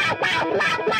ba ba ba ba